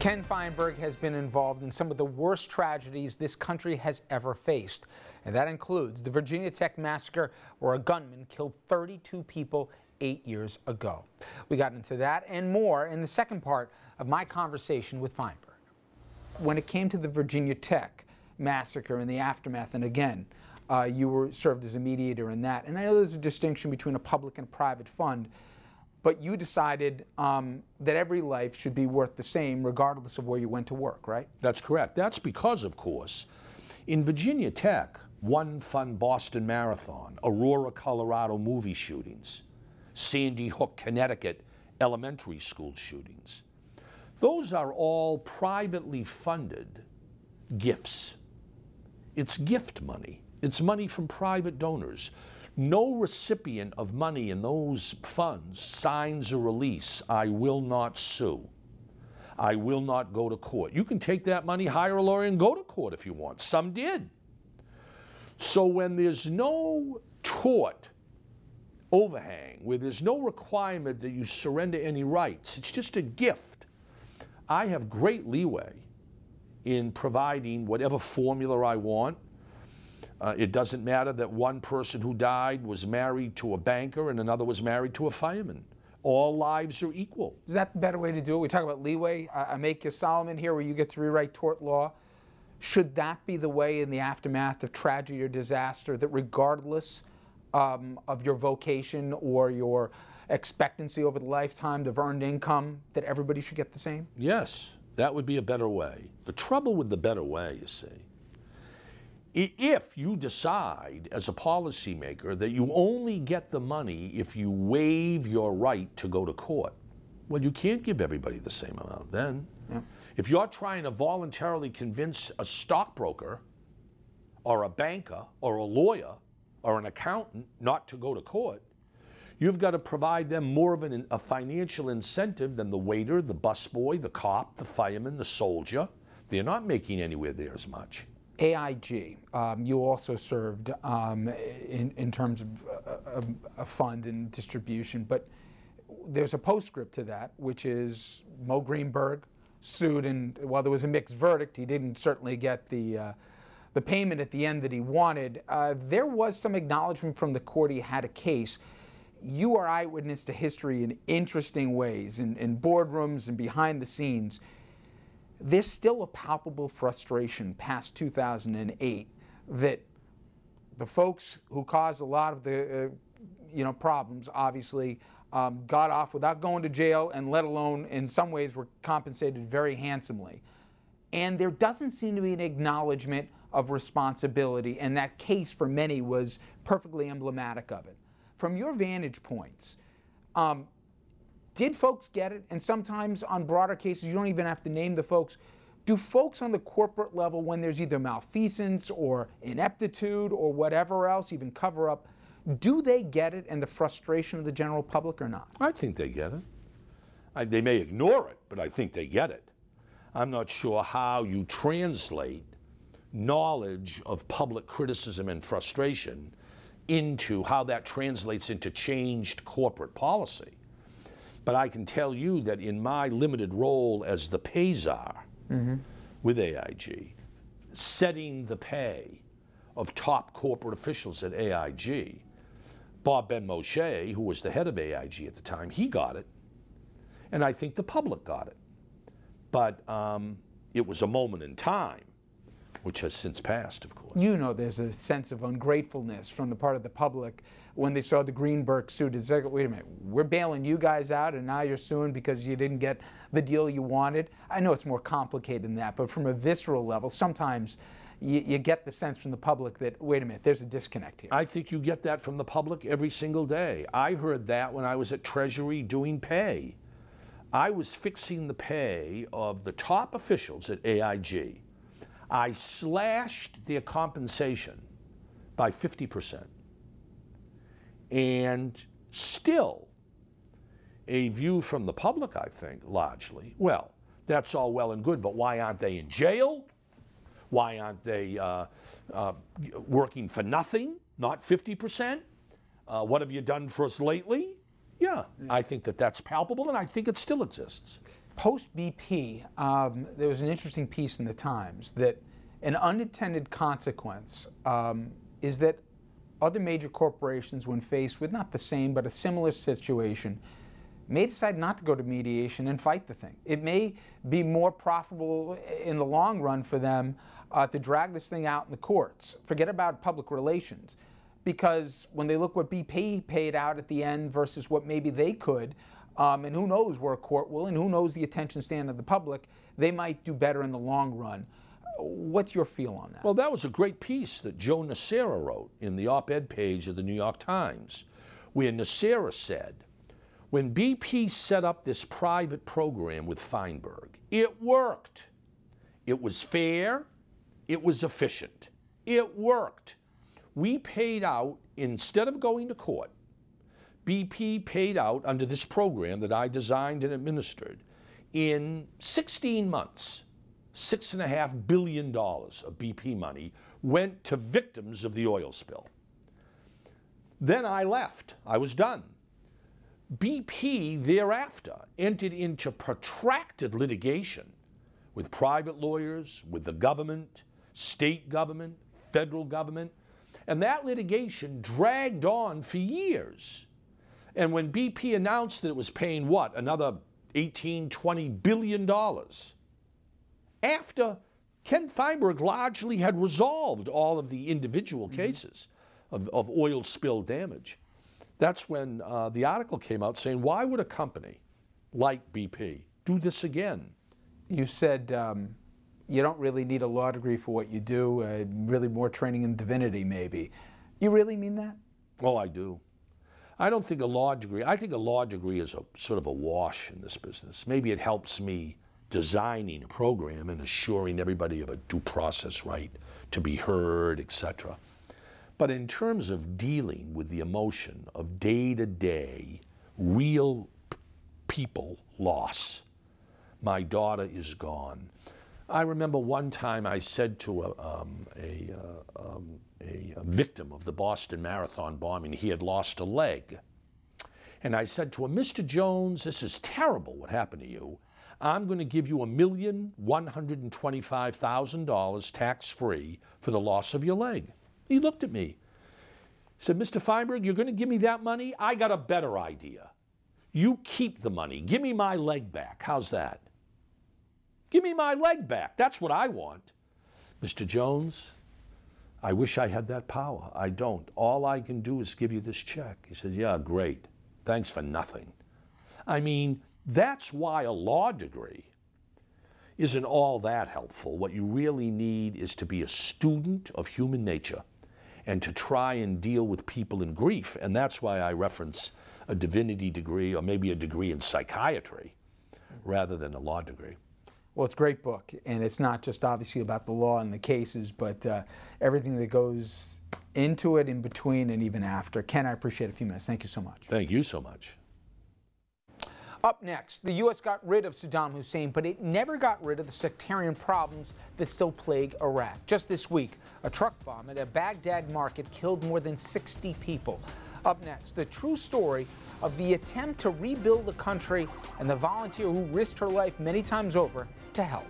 Ken Feinberg has been involved in some of the worst tragedies this country has ever faced. And that includes the Virginia Tech massacre, where a gunman killed 32 people eight years ago. We got into that and more in the second part of my conversation with Feinberg. When it came to the Virginia Tech massacre and the aftermath, and again, uh, you were served as a mediator in that. And I know there's a distinction between a public and private fund but you decided um, that every life should be worth the same regardless of where you went to work, right? That's correct. That's because, of course, in Virginia Tech, One Fund Boston Marathon, Aurora, Colorado movie shootings, Sandy Hook, Connecticut elementary school shootings, those are all privately funded gifts. It's gift money. It's money from private donors. No recipient of money in those funds signs a release, I will not sue. I will not go to court. You can take that money, hire a lawyer, and go to court if you want. Some did. So when there's no tort overhang, where there's no requirement that you surrender any rights, it's just a gift, I have great leeway in providing whatever formula I want uh, it doesn't matter that one person who died was married to a banker and another was married to a fireman. All lives are equal. Is that the better way to do it? We talk about leeway. I, I make you Solomon here where you get to rewrite tort law. Should that be the way in the aftermath of tragedy or disaster that regardless um, of your vocation or your expectancy over the lifetime of earned income, that everybody should get the same? Yes, that would be a better way. The trouble with the better way, you see, if you decide as a policymaker that you only get the money if you waive your right to go to court, well, you can't give everybody the same amount then. Yeah. If you're trying to voluntarily convince a stockbroker or a banker or a lawyer or an accountant not to go to court, you've got to provide them more of an, a financial incentive than the waiter, the busboy, the cop, the fireman, the soldier. They're not making anywhere near as much. AIG, um, you also served um, in, in, terms of a, a, fund and distribution, but there's a postscript to that, which is Mo Greenberg sued, and while there was a mixed verdict, he didn't certainly get the uh, the payment at the end that he wanted. Uh, there was some acknowledgement from the court he had a case. You are eyewitness to history in interesting ways, in, in boardrooms and behind the scenes there's still a palpable frustration past 2008 that the folks who caused a lot of the uh, you know problems obviously um, got off without going to jail and let alone in some ways were compensated very handsomely. And there doesn't seem to be an acknowledgement of responsibility and that case for many was perfectly emblematic of it. From your vantage points um, did folks get it? And sometimes on broader cases, you don't even have to name the folks. Do folks on the corporate level, when there's either malfeasance or ineptitude or whatever else, even cover up, do they get it and the frustration of the general public or not? I think they get it. I, they may ignore it, but I think they get it. I'm not sure how you translate knowledge of public criticism and frustration into how that translates into changed corporate policy. But I can tell you that in my limited role as the pay czar mm-hmm. with AIG, setting the pay of top corporate officials at AIG, Bob Benmosche, who was the head of AIG at the time, he got it. And I think the public got it. But um, it was a moment in time which has since passed, of course. You know there's a sense of ungratefulness from the part of the public when they saw the Greenberg suit. It's like, wait a minute, we're bailing you guys out and now you're suing because you didn't get the deal you wanted. I know it's more complicated than that, but from a visceral level, sometimes you, you, get the sense from the public that, wait a minute, there's a disconnect here. I think you get that from the public every single day. I heard that when I was at Treasury doing pay. I was fixing the pay of the top officials at AIG I slashed their compensation by 50%. And still, a view from the public, I think, largely, well, that's all well and good, but why aren't they in jail? Why aren't they uh, uh, working for nothing, not 50%? Uh, what have you done for us lately? Yeah, I think that that's palpable, and I think it still exists. Post BP, um, there was an interesting piece in the Times that an unintended consequence um, is that other major corporations, when faced with not the same but a similar situation, may decide not to go to mediation and fight the thing. It may be more profitable in the long run for them uh, to drag this thing out in the courts. Forget about public relations. Because when they look what BP paid out at the end versus what maybe they could, um, and who knows where a court will, and who knows the attention span of the public, they might do better in the long run. What's your feel on that? Well, that was a great piece that Joe Nocera wrote in the op ed page of the New York Times, where Nocera said, when BP set up this private program with Feinberg, it worked. It was fair, it was efficient, it worked. We paid out, instead of going to court, BP paid out under this program that I designed and administered in 16 months $6.5 billion of BP money went to victims of the oil spill. Then I left. I was done. BP thereafter entered into protracted litigation with private lawyers, with the government, state government, federal government, and that litigation dragged on for years. And when BP announced that it was paying what, another 18, 20 billion dollars, after Ken Feinberg largely had resolved all of the individual mm-hmm. cases of, of oil spill damage. That's when uh, the article came out saying, why would a company like BP do this again? You said um, you don't really need a law degree for what you do, uh, really more training in divinity, maybe. You really mean that? Oh, I do. I don't think a law degree, I think a law degree is a sort of a wash in this business. Maybe it helps me designing a program and assuring everybody of a due process right to be heard, etc. But in terms of dealing with the emotion of day to day, real people loss, my daughter is gone. I remember one time I said to a, um, a, uh, um, a, a victim of the Boston Marathon bombing, he had lost a leg. And I said to him, Mr. Jones, this is terrible what happened to you. I'm going to give you a million one hundred and twenty-five thousand dollars tax free for the loss of your leg. He looked at me. Said, Mr. Feinberg, you're going to give me that money? I got a better idea. You keep the money. Give me my leg back. How's that? Give me my leg back. That's what I want. Mr. Jones, I wish I had that power. I don't. All I can do is give you this check. He says, Yeah, great. Thanks for nothing. I mean, that's why a law degree isn't all that helpful. What you really need is to be a student of human nature and to try and deal with people in grief. And that's why I reference a divinity degree or maybe a degree in psychiatry rather than a law degree. Well, it's a great book, and it's not just obviously about the law and the cases, but uh, everything that goes into it, in between, and even after. Ken, I appreciate a few minutes. Thank you so much. Thank you so much. Up next, the U.S. got rid of Saddam Hussein, but it never got rid of the sectarian problems that still plague Iraq. Just this week, a truck bomb at a Baghdad market killed more than 60 people. Up next, the true story of the attempt to rebuild the country and the volunteer who risked her life many times over to help.